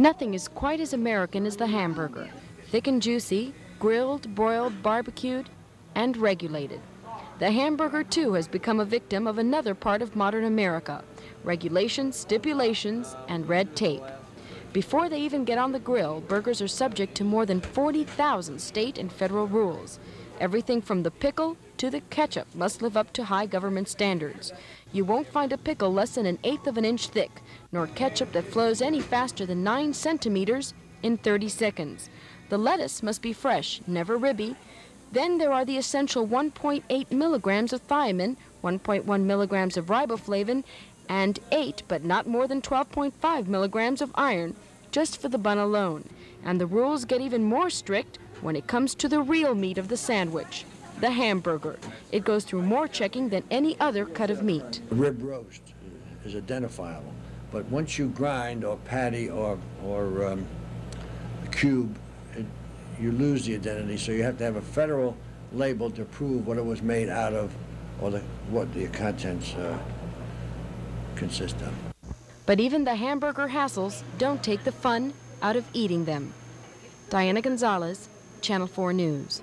Nothing is quite as American as the hamburger. Thick and juicy, grilled, broiled, barbecued, and regulated. The hamburger, too, has become a victim of another part of modern America regulations, stipulations, and red tape. Before they even get on the grill, burgers are subject to more than 40,000 state and federal rules. Everything from the pickle to the ketchup must live up to high government standards. You won't find a pickle less than an eighth of an inch thick, nor ketchup that flows any faster than 9 centimeters in 30 seconds. The lettuce must be fresh, never ribby. Then there are the essential 1.8 milligrams of thiamine, 1.1 milligrams of riboflavin, and 8 but not more than 12.5 milligrams of iron, just for the bun alone. And the rules get even more strict when it comes to the real meat of the sandwich, the hamburger. It goes through more checking than any other cut of meat. Rib roast is identifiable, but once you grind or patty or, or um, cube, it, you lose the identity, so you have to have a federal label to prove what it was made out of or the, what the contents uh, consist of. But even the hamburger hassles don't take the fun out of eating them. Diana Gonzalez, Channel 4 News.